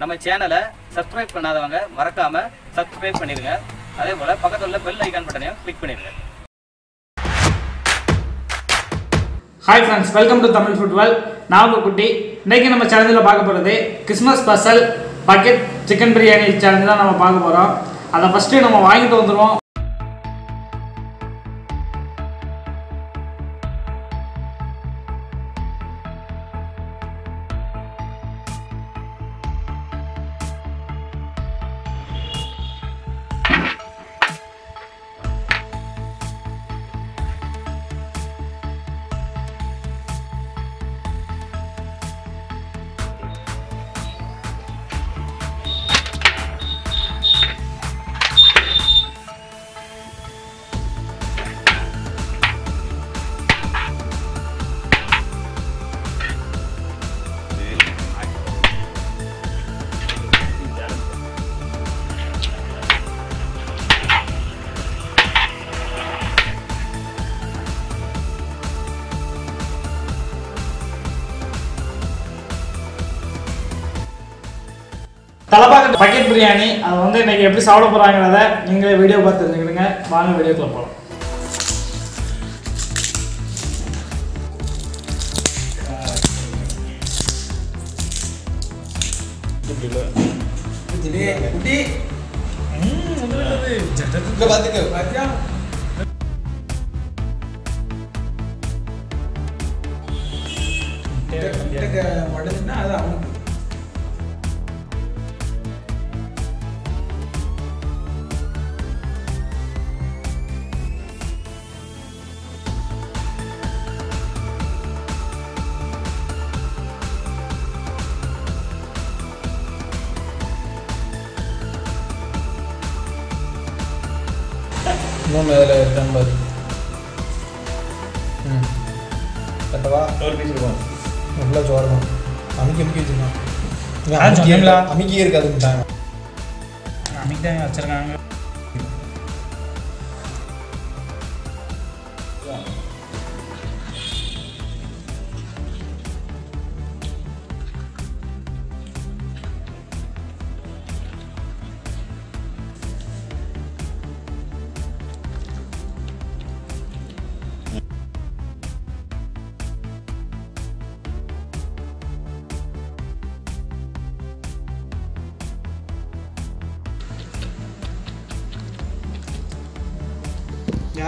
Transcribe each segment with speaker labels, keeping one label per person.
Speaker 1: நம்ம சேனலை சப்ஸ்கிரைப் பண்ணாதவங்க மறக்காம சப்ஸ்கிரைப் பண்ணிடுங்க. அதே போல் பக்கத்தில் உள்ள பெல் ஐக்கான் பட்டனையும் கிளிக் பண்ணிடுங்க.
Speaker 2: Hi friends welcome to Tamil football நான் உங்கள் குட்டி. இன்றைக்கி நம்ம சேனலில் பார்க்க போகிறது Christmas special bucket chicken biryani challenge தான் நம்ம பார்க்க போகிறோம் அதை ஃபஸ்ட்டு நம்ம வாங்கிட்டு வந்துடுவோம் தலைப்பாக்கு பக்கெட் பிரியாணி. அதை வந்து இன்னைக்கு எப்படி சாப்பிட போகிறாங்கிறத நீங்களே வீடியோ பார்த்து தெரிஞ்சுக்கிடுங்க. வாங்க வீடியோக்குள்ள போகலாம்
Speaker 3: இன்னொன்று அதில் இருக்கான்னு பாரு ம் கரெக்டவா
Speaker 4: ஒரு பீஸ் இருக்கும்
Speaker 3: நல்லா சோறணும் அமுக்கி அமுக்கி வச்சுருக்கான்
Speaker 2: ஆ,
Speaker 3: அமுக்கி
Speaker 2: சொன்னீங்களா?
Speaker 3: அமுக்கி
Speaker 2: தான் வச்சுருக்காங்க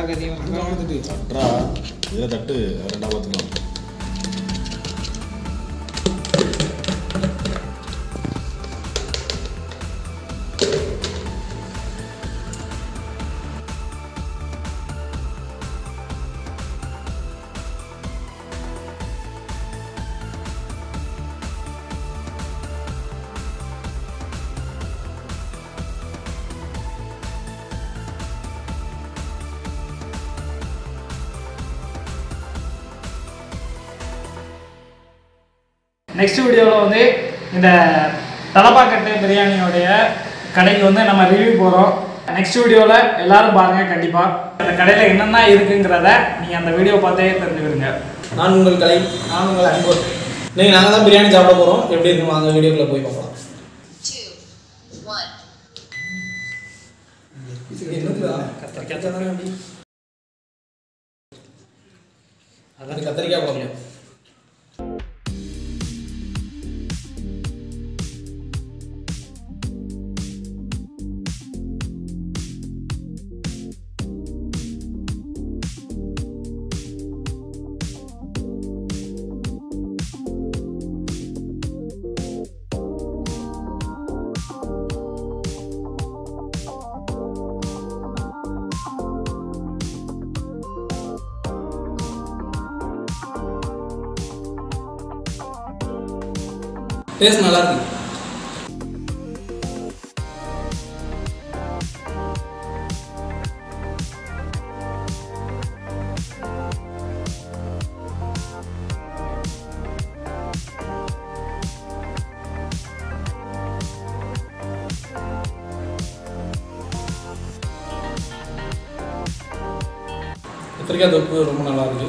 Speaker 3: யாருக்கு அதிகம்
Speaker 4: தட்டுறா இதில் தட்டு. ரெண்டாவது
Speaker 2: நெக்ஸ்ட் வீடியோவில் வந்து இந்த தலப்பாக்கட்டு பிரியாணியோடைய கடைக்கு வந்து நம்ம ரிவ்யூ போகிறோம் நெக்ஸ்ட் வீடியோவில் எல்லாரும் பாருங்கள் கண்டிப்பாக அந்த கடையில் என்னென்ன இருக்குங்கிறத நீங்கள் அந்த வீடியோ பார்த்தே தெரிஞ்சுக்கிடுங்க.
Speaker 3: நான் உங்கள் கலை நான் உங்கள் அன்போர் நீங்கள் நாங்கள் தான் பிரியாணி சாப்பிட போகிறோம் எப்படி இருக்கும் வாங்க வீடியோக்குள்ளே போய் பார்க்கலாம்
Speaker 5: two, one.
Speaker 3: அது டேஸ்ட் நல்லா இருக்கு. கத்திரிக்காய் தொப்பு ரொம்ப நல்லா இருக்கு.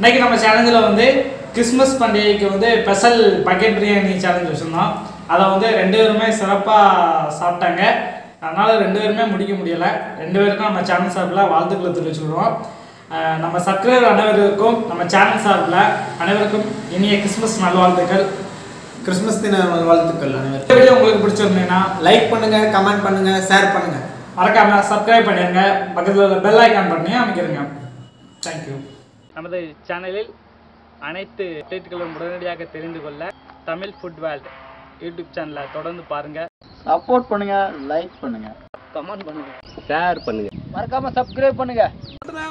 Speaker 2: இன்னைக்கு நம்ம சேலஞ்சில் வந்து கிறிஸ்மஸ் பண்டிகைக்கு வந்து ஸ்பெஷல் பக்கெட் பிரியாணி சேலஞ்ச் வச்சுருந்தோம். அதை வந்து ரெண்டு பேருமே சிறப்பாக சாப்பிட்டாங்க. அதனால் ரெண்டு பேருமே முடிக்க முடியலை. ரெண்டு பேருக்கும் நம்ம சேனல் சார்பில் வாழ்த்துக்களை தெரிவிச்சுக்கிறோம் நம்ம சப்ஸ்கிரைபர் அனைவருக்கும் நம்ம சேனல் சார்பில் அனைவருக்கும் இனிய கிறிஸ்மஸ் நல்வாழ்த்துக்கள்.
Speaker 3: கிறிஸ்மஸ் தின வாழ்த்துக்கள் அனைவரும்
Speaker 2: வீடியோ உங்களுக்கு பிடிச்சிருந்தீங்கன்னா
Speaker 3: லைக் பண்ணுங்க கமெண்ட் பண்ணுங்க ஷேர் பண்ணுங்க.
Speaker 2: மறக்காம சப்ஸ்கிரைப் பண்ணிடுங்க. பக்கத்தில் உள்ள பெல் ஐக்கான் பண்ணி அமைக்கிறங்க தேங்க்யூ நமது சேனலில் அனைத்து அப்டேட்டுகளும் உடனடியாக தெரிந்து கொள்ள தமிழ் ஃபுட் வேர்ல்ட் யூடியூப் சேனலை தொடர்ந்து பாருங்க.
Speaker 6: சப்போர்ட் பண்ணுங்க லைக் பண்ணுங்க. கமெண்ட் பண்ணுங்க. ஷேர் பண்ணுங்க. மறக்காம சப்ஸ்கிரைப் பண்ணுங்க.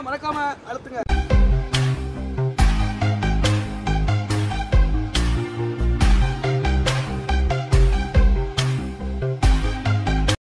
Speaker 3: மறக்காம அழுத்துங்க.